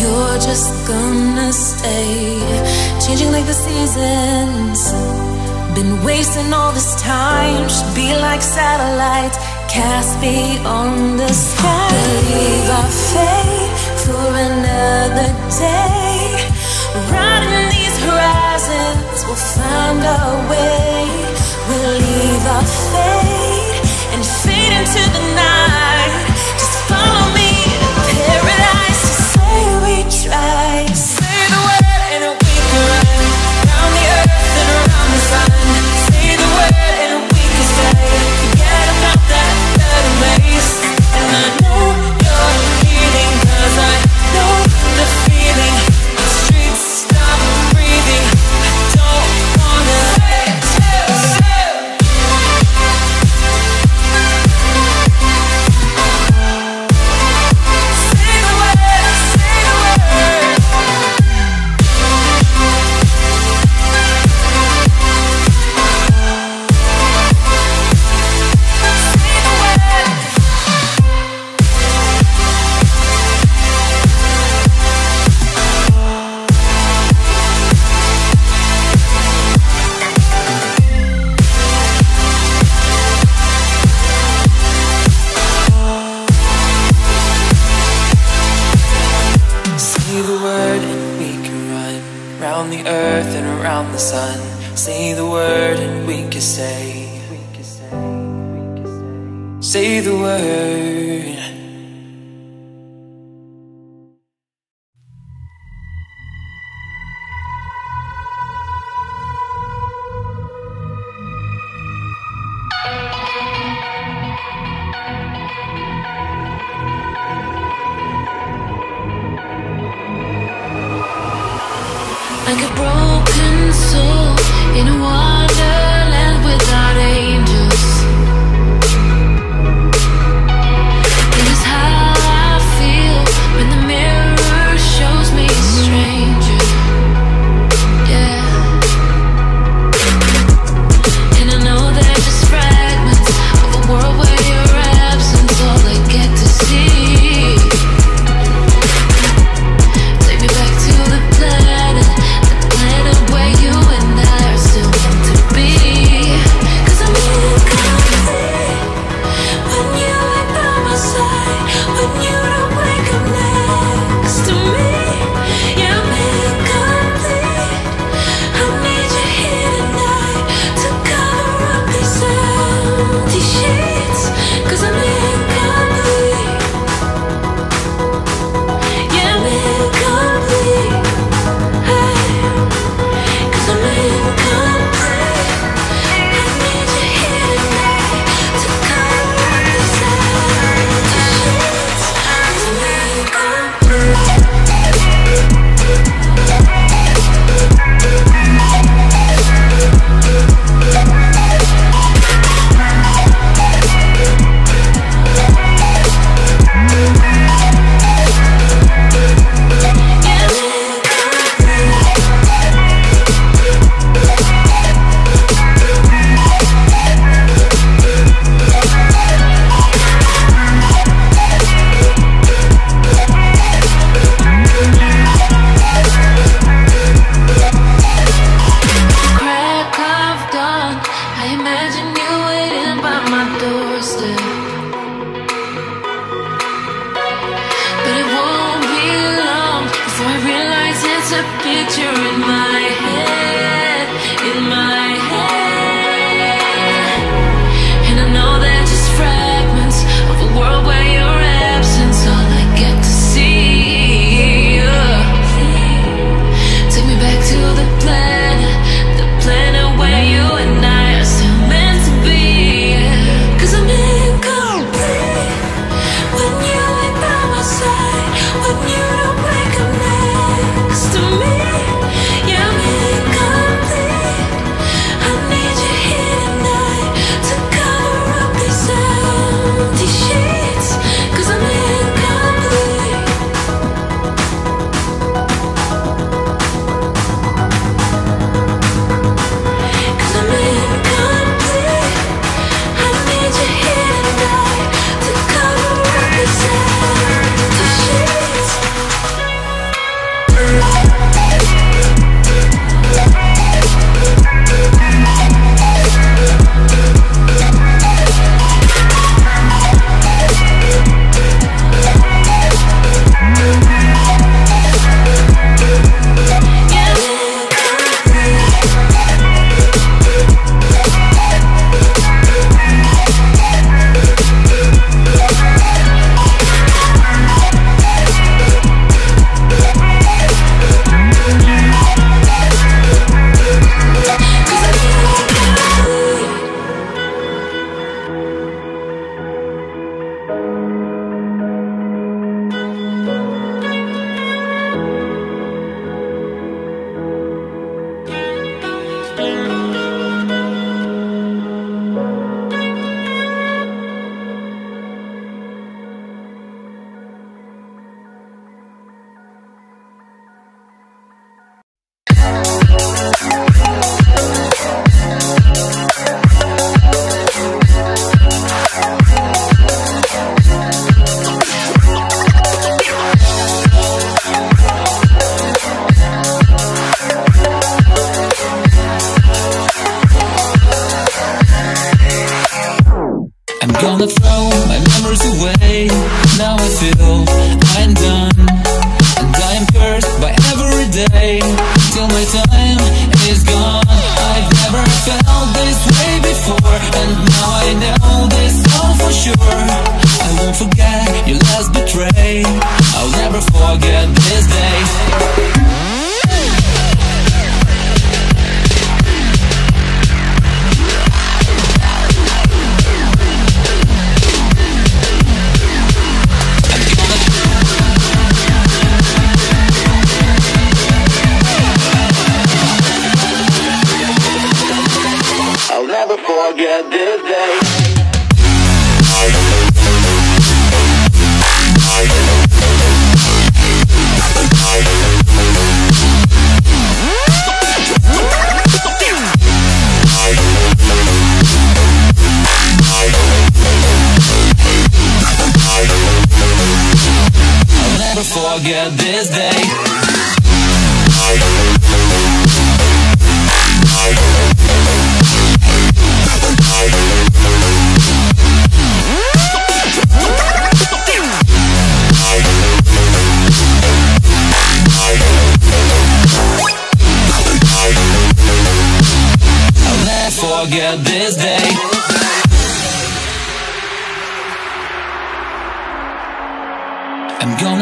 you're just gonna stay. Changing like the seasons. Been wasting all this time. Should be like satellites cast beyond the sky. Believe our fate. around the earth and around the sun. Say the word and we can say. Say the word. like a broken soul in a wonder. I imagine you waiting by my doorstep. But it won't be long before I realize it's a picture in my head. sure I won't forget your last betrayal forget this day. Forget this day.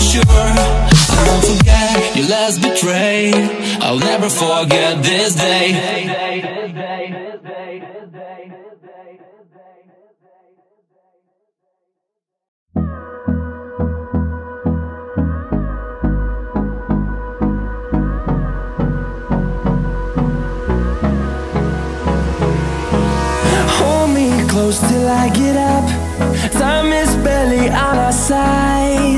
sure. I won't forget your last betrayal. I'll never forget this day. Close till I get up. Time is barely on our side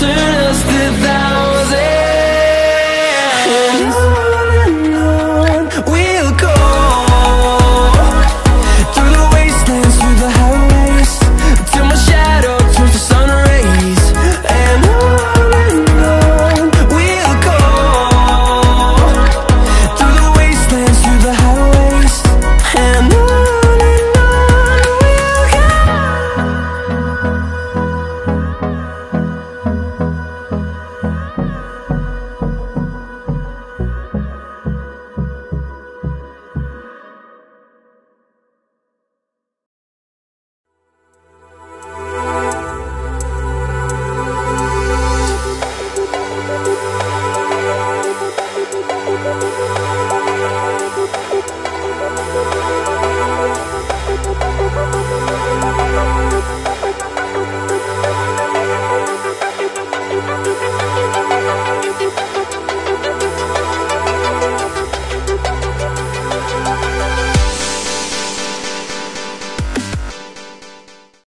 turn us to thou